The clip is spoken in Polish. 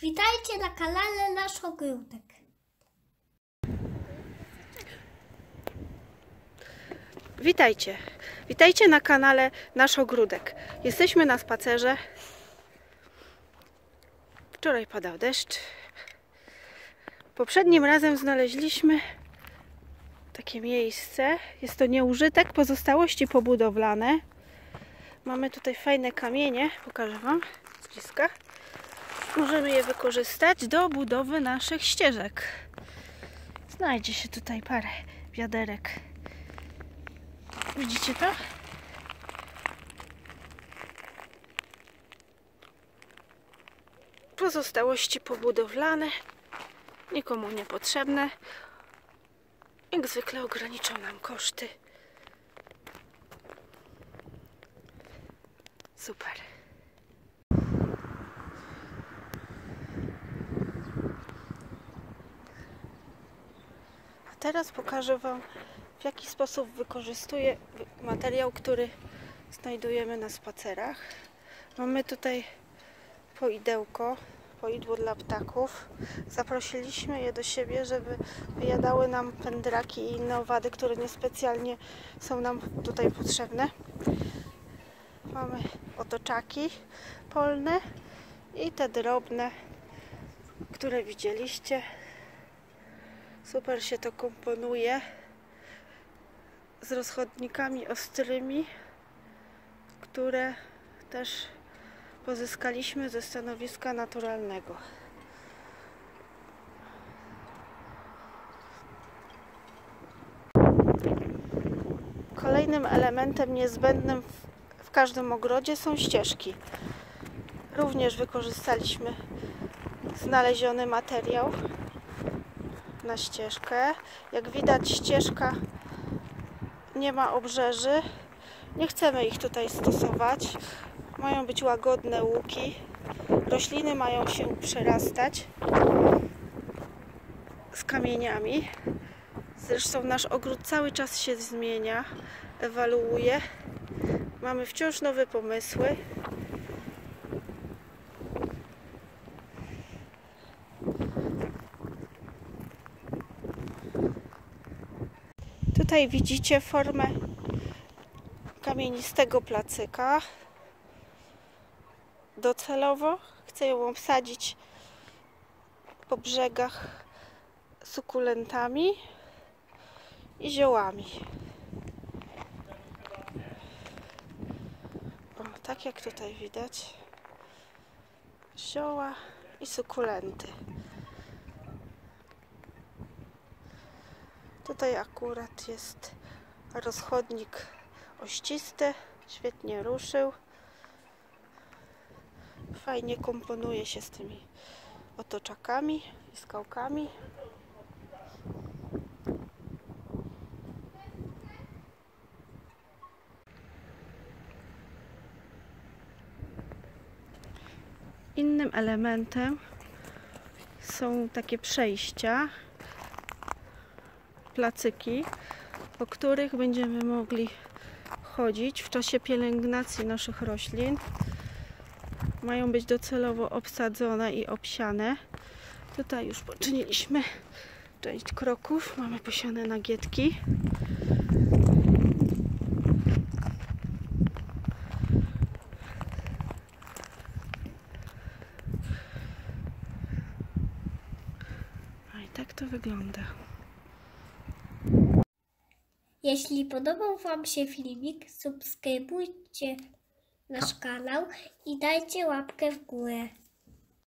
Witajcie na kanale Nasz Ogródek. Witajcie. Witajcie na kanale Nasz Ogródek. Jesteśmy na spacerze. Wczoraj padał deszcz. Poprzednim razem znaleźliśmy takie miejsce. Jest to nieużytek, pozostałości pobudowlane. Mamy tutaj fajne kamienie. Pokażę Wam z. Możemy je wykorzystać do budowy naszych ścieżek. Znajdzie się tutaj parę wiaderek. Widzicie to? Pozostałości pobudowlane, nikomu niepotrzebne. Jak zwykle ograniczą nam koszty. Super. Teraz pokażę Wam, w jaki sposób wykorzystuję materiał, który znajdujemy na spacerach. Mamy tutaj poidełko, poidło dla ptaków. Zaprosiliśmy je do siebie, żeby wyjadały nam pędraki i inne owady, które niespecjalnie są nam tutaj potrzebne. Mamy otoczaki polne i te drobne, które widzieliście. Super się to komponuje z rozchodnikami ostrymi, które też pozyskaliśmy ze stanowiska naturalnego. Kolejnym elementem niezbędnym w, każdym ogrodzie są ścieżki. Również wykorzystaliśmy znaleziony materiał na ścieżkę. Jak widać ścieżka nie ma obrzeży. Nie chcemy ich tutaj stosować. Mają być łagodne łuki. Rośliny mają się przerastać z kamieniami. Zresztą nasz ogród cały czas się zmienia, ewaluuje. Mamy wciąż nowe pomysły. Tutaj widzicie formę kamienistego placyka. Docelowo chcę ją obsadzić po brzegach sukulentami i ziołami. O, tak jak tutaj widać, zioła i sukulenty. Tutaj akurat jest rozchodnik ościsty, świetnie ruszył. Fajnie komponuje się z tymi otoczakami i skałkami. Innym elementem są takie przejścia, placyki, po których będziemy mogli chodzić w czasie pielęgnacji naszych roślin. Mają być docelowo obsadzone i obsiane. Tutaj już poczyniliśmy część kroków. Mamy posiane nagietki. A i tak to wygląda. Jeśli podobał Wam się filmik, subskrybujcie nasz kanał i dajcie łapkę w górę.